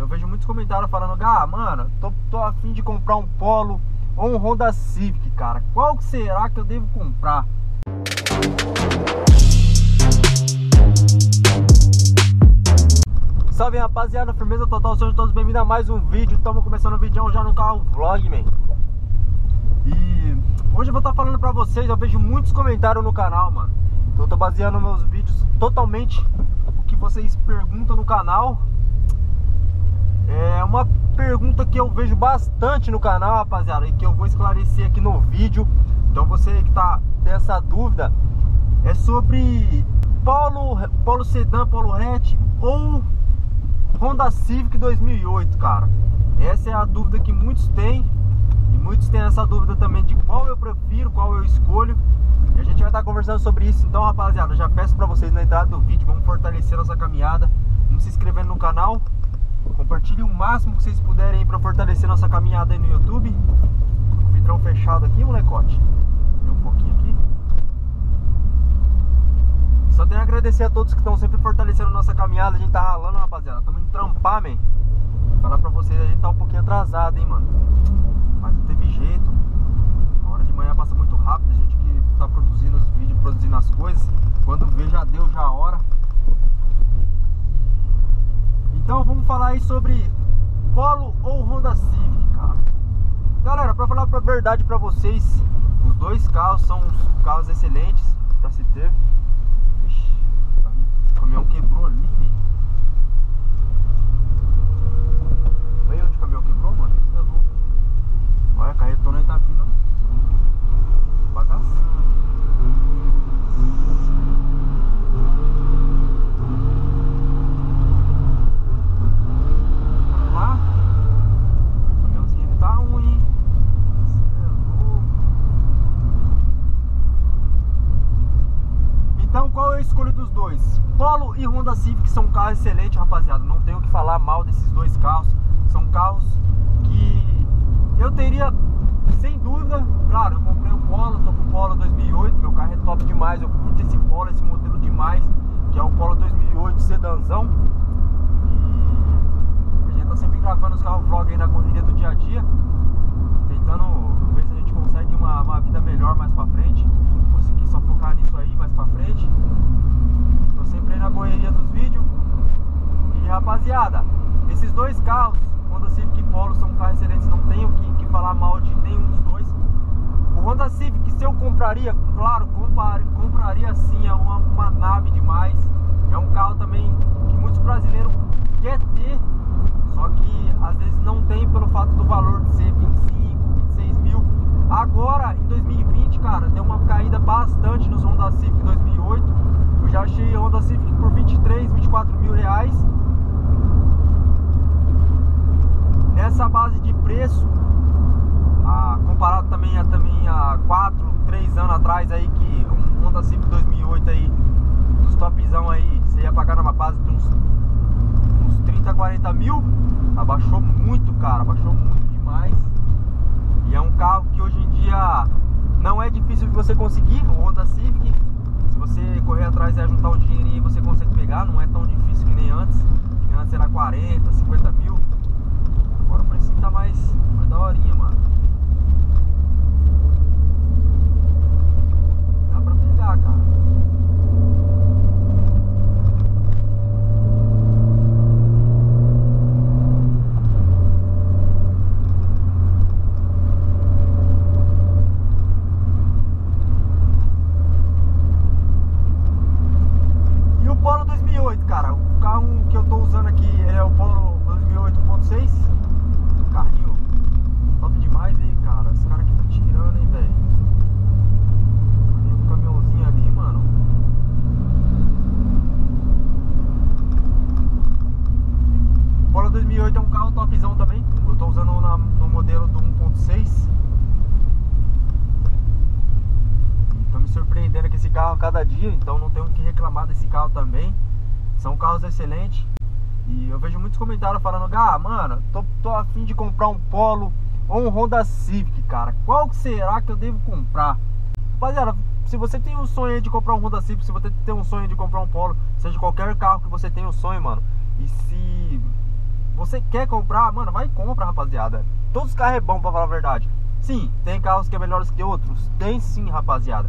eu vejo muitos comentários falando, ah, mano, tô, tô afim de comprar um Polo ou um Honda Civic, cara. Qual será que eu devo comprar? Salve rapaziada, firmeza total, sejam todos bem-vindos a mais um vídeo. Estamos começando o vídeo já no carro vlog, man. E hoje eu vou estar falando pra vocês, eu vejo muitos comentários no canal, mano. Então eu tô baseando meus vídeos totalmente o que vocês perguntam no canal É uma pergunta que eu vejo bastante no canal, rapaziada E que eu vou esclarecer aqui no vídeo Então você que tá essa dúvida É sobre Polo, Polo Sedan, Polo Hatch ou Honda Civic 2008, cara. Essa é a dúvida que muitos têm. E muitos têm essa dúvida também de qual eu prefiro, qual eu escolho. E a gente vai estar conversando sobre isso. Então, rapaziada, já peço para vocês na entrada do vídeo, vamos fortalecer nossa caminhada. Vamos se inscrevendo no canal. Compartilhe o máximo que vocês puderem para fortalecer nossa caminhada aí no YouTube. O vidrão fechado aqui, molecote. Um pouquinho aqui. Só tenho a agradecer a todos que estão sempre fortalecendo nossa caminhada. A gente tá ralando, rapaziada. Estamos indo trampar, man. Falar pra vocês, a gente tá um pouquinho atrasado, hein, mano. Mas não teve jeito. A hora de manhã passa muito rápido. A gente que tá produzindo os vídeos, produzindo as coisas. Quando vê, já deu já a hora. Falar aí sobre Polo ou Honda Civic, cara. Galera, pra falar a verdade pra vocês, os dois carros são carros excelentes pra se ter. O caminhão quebrou ali, velho. Veio onde o caminhão quebrou, mano? É. Olha, a carretona tá vindo bagaçando. Vamos lá. O caminhãozinho ele tá ruim. Você é louco. Então qual eu escolho dos dois? Polo e Honda Carros excelentes, rapaziada. Não tenho o que falar mal desses dois carros. São carros que eu teria, sem dúvida, claro, eu comprei o Polo, tô com o Polo 2008, meu carro é top demais. Eu curto esse Polo, esse modelo demais, que é o Polo 2008 sedanzão. E a gente tá sempre gravando os carros vlog aí na correria do dia a dia, tentando ver se a gente consegue uma, uma vida melhor mais pra frente. Conseguir só focar nisso aí mais pra frente. Tô sempre aí na correria dos vídeos. E rapaziada, esses dois carros, Honda Civic e Polo, são carros excelentes, não tenho que, que falar mal de nenhum dos dois. O Honda Civic, se eu compraria, claro, compar, compraria sim, é uma, uma nave demais. É um carro também que muitos brasileiros quer ter, só que às vezes não tem pelo fato do valor de ser 25, 26 mil. Agora, em 2020, cara, deu uma caída bastante nos Honda Civic 2008. Eu já achei Honda Civic por 23, 24 mil reais. Nessa base de preço, ah, comparado também a, também a 4, 3 anos atrás aí, que um Honda Civic 2008 aí, dos topzão aí, você ia pagar numa base de uns, uns 30, 40 mil. Abaixou muito, cara, abaixou muito demais. E é um carro que hoje em dia não é difícil de você conseguir, o Honda Civic. Se você correr atrás e juntar um dinheirinho, você consegue pegar, não é tão difícil que nem antes. Antes era 40, 50 mil. Agora o preço tá mais, mais daorinha, mano. Dá pra pegar, cara. E o Polo 2008, cara, o carro que eu tô usando aqui é o Polo 2008.6 Carrinho top demais aí, cara Esse cara aqui tá tirando, hein, velho Dentro do caminhãozinho ali, mano O Polo 2008 é um carro topzão também Eu tô usando na- no modelo do 1.6 Tô me surpreendendo com esse carro a cada dia, então não tenho que reclamar desse carro também. São carros excelentes. E eu vejo muitos comentários falando, ah, mano, tô, tô afim de comprar um Polo ou um Honda Civic, cara. Qual será que eu devo comprar? Rapaziada, se você tem um sonho de comprar um Honda Civic, se você tem um sonho de comprar um Polo, seja qualquer carro que você tenha um sonho, mano, e se Você quer comprar, mano, vai e compra, rapaziada. Todos os carros é bom, pra falar a verdade. Sim, tem carros que é melhores que outros. Tem sim, rapaziada.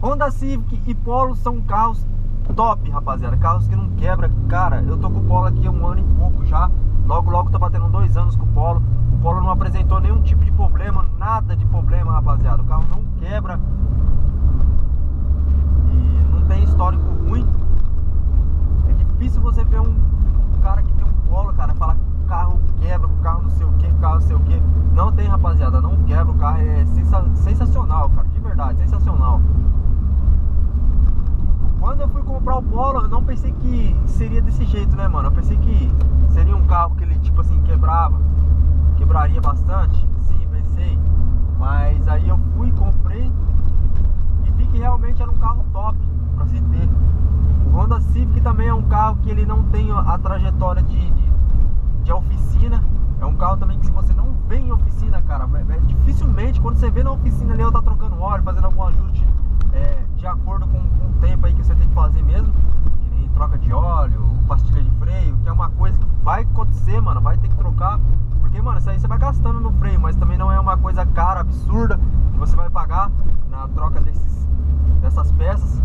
Honda Civic e Polo são carros top, rapaziada. Carros que não quebra. Cara, eu tô com o Polo aqui há um ano e pouco já. Logo, logo tô batendo dois anos com o Polo. O Polo não apresentou nenhum tipo de problema, nada de problema, rapaziada. O carro não quebra. E não tem histórico ruim. É difícil você ver um cara que Polo, cara, o carro quebra, carro não sei o que, carro não sei o que. Não tem, rapaziada, não quebra. O carro é sensacional, cara, de verdade, sensacional. Quando eu fui comprar o Polo, eu não pensei que seria desse jeito, né, mano? Eu pensei que seria um carro que ele, tipo assim, quebrava, quebraria bastante. Sim, pensei. Mas aí eu fui, comprei e vi que realmente era um carro top pra se ter. O Honda Civic também é um carro que ele não tem a trajetória de, de, de oficina. É um carro também que se você não vê em oficina, cara, é, é, dificilmente quando você vê na oficina ali, eu tá trocando óleo, fazendo algum ajuste é, de acordo com, com, o tempo aí que você tem que fazer mesmo, que nem troca de óleo, pastilha de freio, que é uma coisa que vai acontecer, mano, vai ter que trocar, porque, mano, isso aí você vai gastando no freio, mas também não é uma coisa cara, absurda, que você vai pagar na troca desses, dessas peças.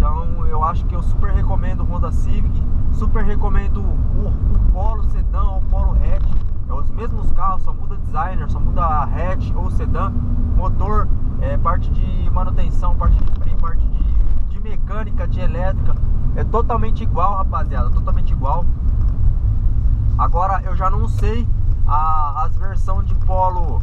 Então eu acho que eu super recomendo o Honda Civic, super recomendo o, o Polo Sedã ou o Polo Hatch. É os mesmos carros, só muda designer, só muda hatch ou sedã, motor é, parte de manutenção, parte de freio, parte de, de mecânica, de elétrica. É totalmente igual, rapaziada, totalmente igual. Agora eu já não sei a, as versões de Polo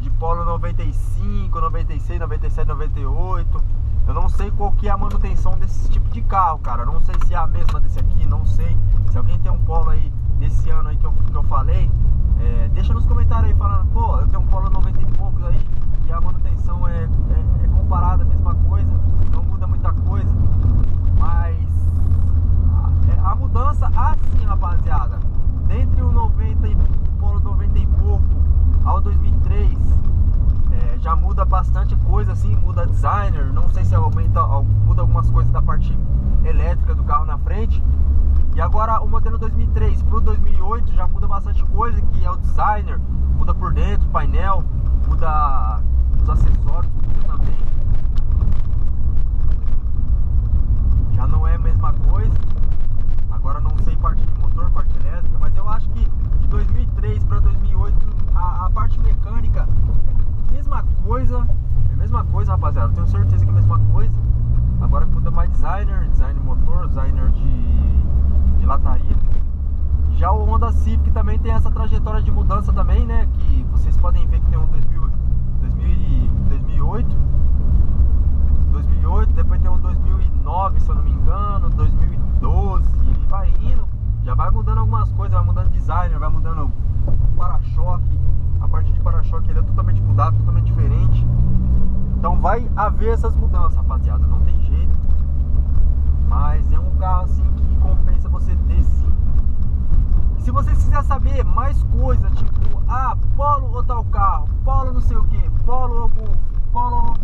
de Polo 95, 96, 97, 98. Eu não sei qual que é a manutenção desse tipo de carro, cara. não sei se é a mesma desse aqui, não sei. Se alguém tem um Polo aí desse ano aí que eu, que eu falei, é, deixa nos comentários aí falando, pô, eu tenho um Polo 90 e poucos aí e a manutenção é, é, é comparada a mesma coisa, não muda muita coisa, mas a, é, a mudança assim, rapaziada, dentre o 90 e o Polo 90 e pouco ao 2003, é, já muda bastante coisa assim, muda designer, não sei se aumenta, muda algumas coisas da parte elétrica do carro na frente. E agora o modelo 2003 para o 2008 já muda bastante coisa, que é o designer, muda por dentro, painel, muda os acessórios também. Já não é a mesma coisa. Agora não sei parte de motor, parte elétrica, mas eu acho que de 2003 para 2008 a, a, parte mecânica é a mesma coisa. É a mesma coisa, rapaziada. Tenho certeza que é a mesma coisa. Agora muda mais designer, design motor, designer de, de lataria. Já o Honda Civic também tem essa trajetória de mudança também, né? Que vocês podem ver que tem um 2000 2008, 2008, depois tem um 2009, se eu não me engano, 2012, e vai indo, já vai mudando algumas coisas, vai mudando design, vai mudando para-choque, a parte de para-choque ele é totalmente mudado, totalmente diferente. Então vai haver essas mudanças, rapaziada, não tem jeito. Mas é um carro assim que compensa você ter sim. Se você quiser saber mais coisas, tipo, ah, polo ou tal carro, polo não sei o que, polo algum, polo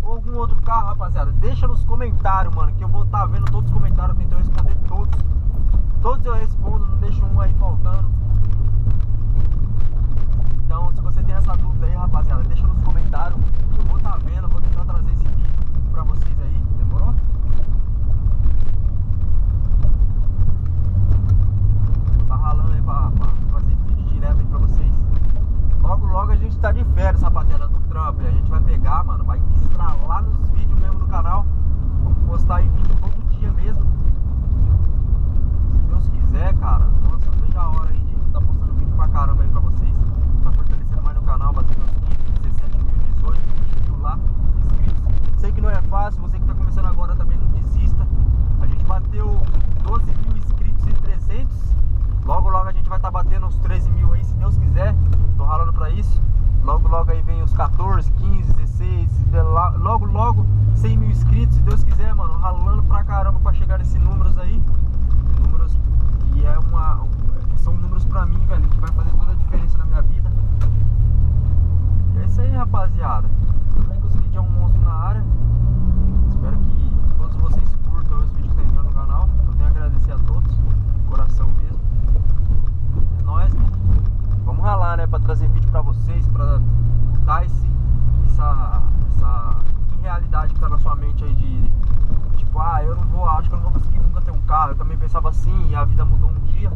ou algum outro carro, rapaziada, deixa nos comentários, mano, que eu vou estar tá vendo todos os comentários, tentando responder todos. Todos eu respondo, não deixo um aí faltando. Então, se você tem essa dúvida aí, rapaziada, deixa nos comentários. Eu vou estar tá vendo, vou mano, ralando pra caramba pra chegar nesses números aí. Números que é uma. São números pra mim, velho, que vai fazer toda a diferença na minha vida. E é isso aí, rapaziada. Também que os vídeos é um monstro na área. Espero que todos vocês curtam os vídeos que estão entrando no canal. Eu tenho a agradecer a todos, coração mesmo. É nóis, mano. Vamos ralar, né? Pra trazer vídeo pra vocês, pra mudar esse, essa, essa irrealidade que tá na sua mente aí de tipo, ah, eu não vou, acho que eu não vou conseguir nunca ter um carro. Eu também pensava assim e a vida mudou um dia.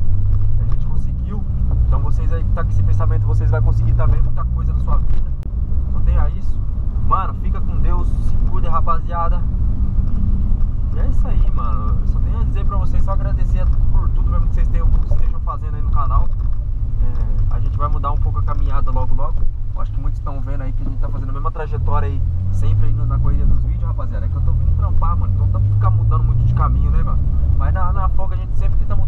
E a gente conseguiu. Então vocês aí que tá com esse pensamento, vocês vão conseguir também muita coisa na sua vida. Só tenha isso. Mano, fica com Deus, se cuida, rapaziada. E é isso aí, mano. Eu só tenho a dizer pra vocês, só agradecer por tudo mesmo que vocês tenham, estejam fazendo aí no canal. É, a gente vai mudar um pouco a caminhada logo logo acho que muitos estão vendo aí que a gente tá fazendo a mesma trajetória aí, sempre aí na corrida dos vídeos, rapaziada. É que eu tô vindo trampar, mano. Então estamos ficar mudando muito de caminho, né, mano? Mas na, na folga a gente sempre tenta mudar.